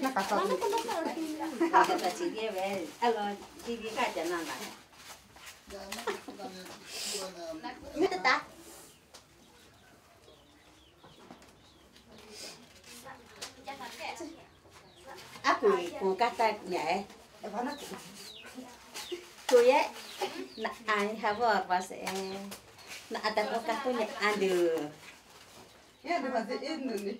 那个啥子？这个直接呗，哎喽，弟弟看见了吗？没得打。啊，鬼鬼家在咩？鬼耶，那俺还不不是？那俺在我家过年，俺就。Ya, dia masih ini nih.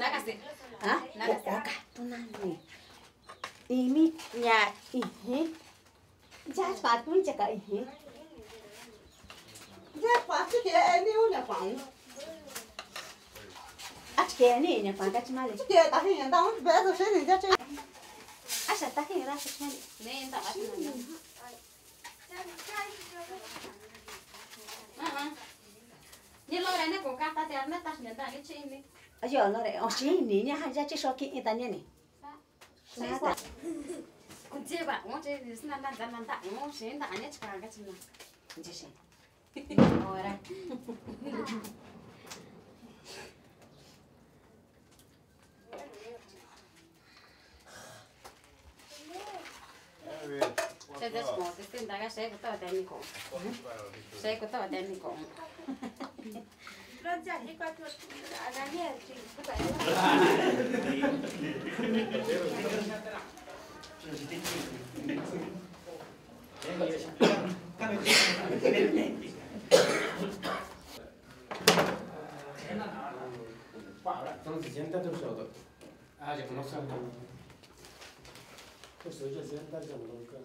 Nah, kasih. wakatuna ini nya ihi ja patu jaka ihi ja patu ke eni una pang at ke eni ne pang kat male ke ta hin da un be do shen ja che asha ta hin ra se chen ne ta patu na Mama, ni lo rene con carta terna ta shnenda ni chini. ayo no re oshi ni nya ha ja chi shoki ita nya ni sa sa ku je ba mo je ni sna na dan ta mo shi nda anya chi ka ga chi na je shi ora Se desmonte, se indaga, se é que estava até me com. Se é que estava até me com. Entonces, siéntate un segundo. Ah, ya no salgo. Pues oye, siéntate un poco.